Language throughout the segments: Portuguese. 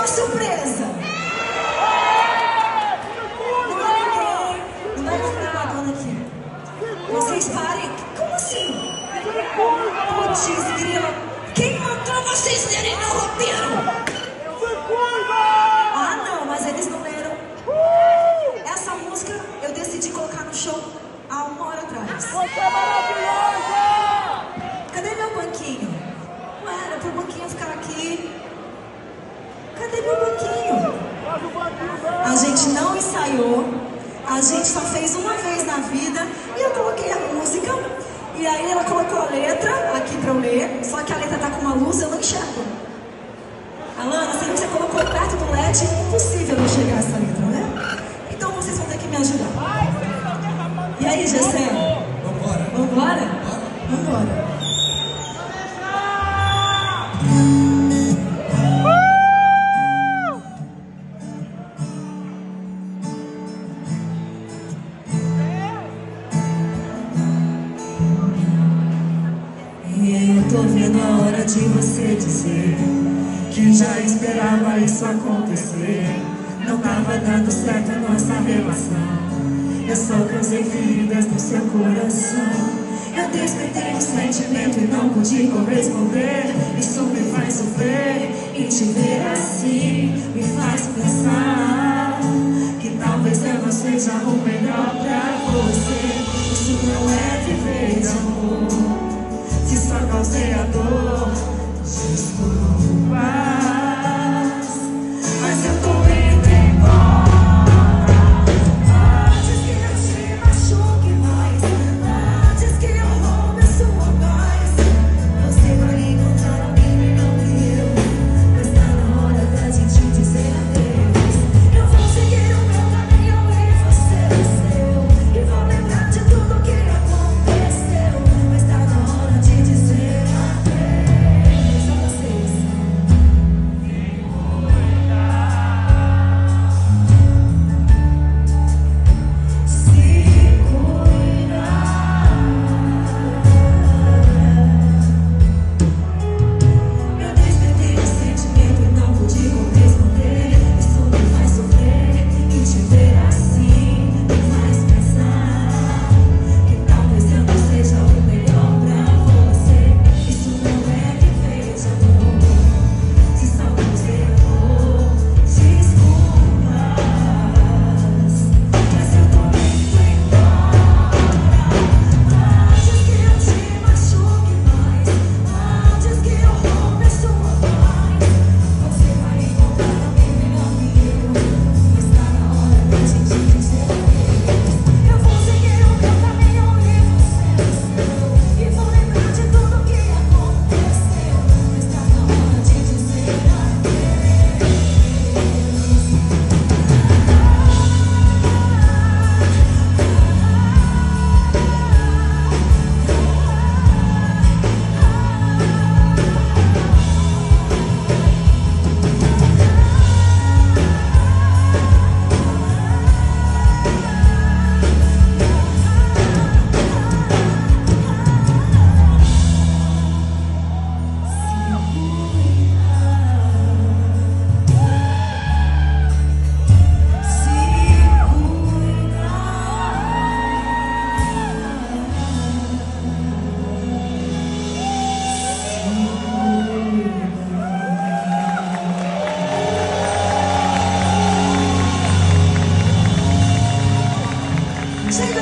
uma surpresa. Não ninguém, não vai ficar aqui. Vocês parem. Como assim? Putz, grila. Quem mandou vocês lerem meu roteiro? A gente não ensaiou, a gente só fez uma vez na vida e eu coloquei a música. E aí ela colocou a letra aqui pra eu ler, só que a letra tá com uma luz, eu não enxergo. Alana, se você colocou perto do LED, é impossível eu enxergar essa letra, né? Então vocês vão ter que me ajudar. E aí, Gessé? Vambora. Vambora? Vambora. E tô vendo a hora de você dizer que já esperava isso acontecer. Não tava dando certo a nossa relação. Eu só causei feridas no seu coração. Eu despertei o sentimento e não pude corresponder. Isso me faz sofrer e te ver assim me faz pensar que talvez eu não seja o melhor pra você. Isso não é viver de amor. Se só causei a dor, desculpas.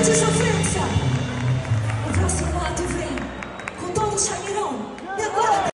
Chega de